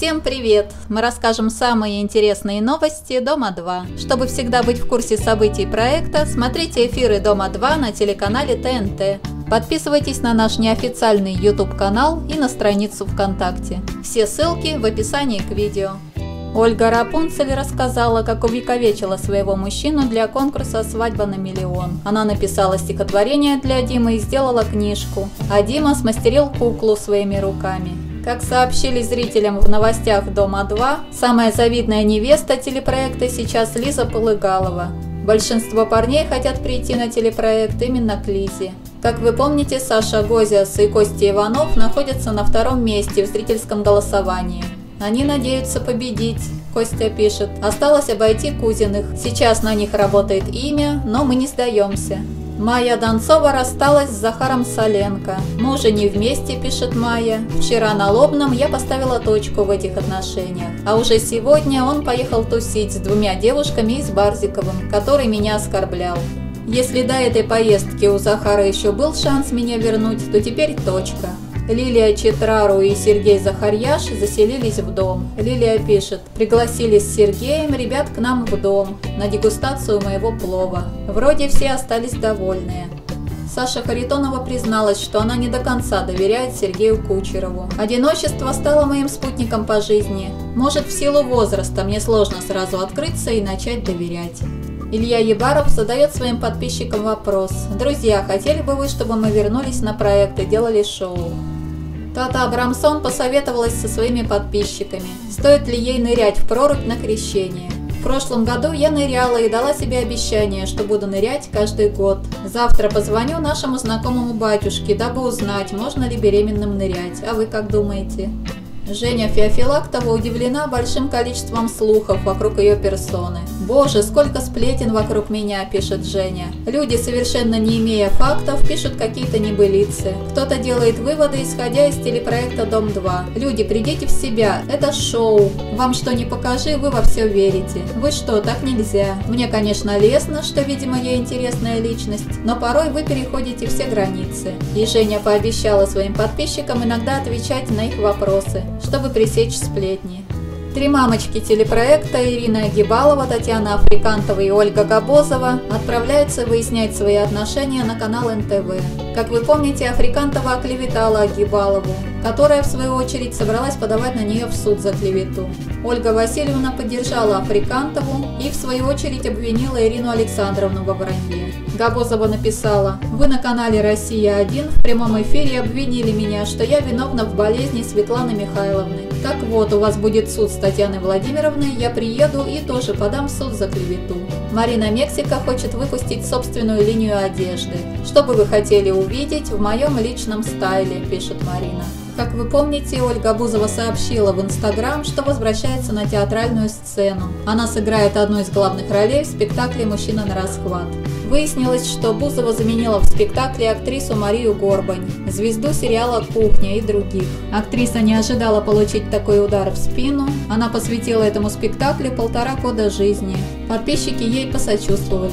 Всем привет! Мы расскажем самые интересные новости Дома-2. Чтобы всегда быть в курсе событий проекта, смотрите эфиры Дома-2 на телеканале ТНТ. Подписывайтесь на наш неофициальный YouTube-канал и на страницу ВКонтакте. Все ссылки в описании к видео. Ольга Рапунцель рассказала, как увековечила своего мужчину для конкурса «Свадьба на миллион». Она написала стихотворение для Димы и сделала книжку, а Дима смастерил куклу своими руками. Как сообщили зрителям в новостях «Дома-2», самая завидная невеста телепроекта сейчас Лиза Полыгалова. Большинство парней хотят прийти на телепроект именно к Лизе. Как вы помните, Саша Гозиас и Костя Иванов находятся на втором месте в зрительском голосовании. Они надеются победить. Костя пишет. Осталось обойти Кузиных. Сейчас на них работает имя, но мы не сдаемся. Майя Донцова рассталась с Захаром Соленко. Мы уже не вместе, пишет Майя. Вчера на Лобном я поставила точку в этих отношениях. А уже сегодня он поехал тусить с двумя девушками и с Барзиковым, который меня оскорблял. Если до этой поездки у Захара еще был шанс меня вернуть, то теперь точка. Лилия Читрару и Сергей Захарьяш заселились в дом. Лилия пишет, пригласили с Сергеем ребят к нам в дом на дегустацию моего плова. Вроде все остались довольные. Саша Харитонова призналась, что она не до конца доверяет Сергею Кучерову. «Одиночество стало моим спутником по жизни. Может, в силу возраста мне сложно сразу открыться и начать доверять». Илья Ебаров задает своим подписчикам вопрос. «Друзья, хотели бы вы, чтобы мы вернулись на проект и делали шоу?» Тата Абрамсон посоветовалась со своими подписчиками, стоит ли ей нырять в прорубь на крещение. В прошлом году я ныряла и дала себе обещание, что буду нырять каждый год. Завтра позвоню нашему знакомому батюшке, дабы узнать, можно ли беременным нырять. А вы как думаете? Женя Феофилактова удивлена большим количеством слухов вокруг ее персоны. «Боже, сколько сплетен вокруг меня», – пишет Женя. Люди, совершенно не имея фактов, пишут какие-то небылицы. Кто-то делает выводы, исходя из телепроекта «Дом-2». Люди, придите в себя, это шоу. Вам что не покажи, вы во все верите. Вы что, так нельзя. Мне, конечно, лестно, что, видимо, я интересная личность, но порой вы переходите все границы. И Женя пообещала своим подписчикам иногда отвечать на их вопросы чтобы пресечь сплетни. Три мамочки телепроекта Ирина Гибалова, Татьяна Африкантова и Ольга Габозова отправляются выяснять свои отношения на канал НТВ. Как вы помните, Африкантова оклеветала Гибалову, которая в свою очередь собралась подавать на нее в суд за клевету. Ольга Васильевна поддержала Африкантову и в свою очередь обвинила Ирину Александровну во вранье. Габозова написала «Вы на канале «Россия-1» в прямом эфире обвинили меня, что я виновна в болезни Светланы Михайловны. Так вот, у вас будет суд с Татьяной Владимировной, я приеду и тоже подам в суд за клевету. Марина Мексика хочет выпустить собственную линию одежды. Что бы вы хотели увидеть в моем личном стайле, пишет Марина. Как вы помните, Ольга Бузова сообщила в Инстаграм, что возвращается на театральную сцену. Она сыграет одну из главных ролей в спектакле «Мужчина на расхват». Выяснилось, что Бузова заменила в спектакле актрису Марию Горбань, звезду сериала «Кухня» и других. Актриса не ожидала получить такой удар в спину. Она посвятила этому спектаклю полтора года жизни. Подписчики ей посочувствовали.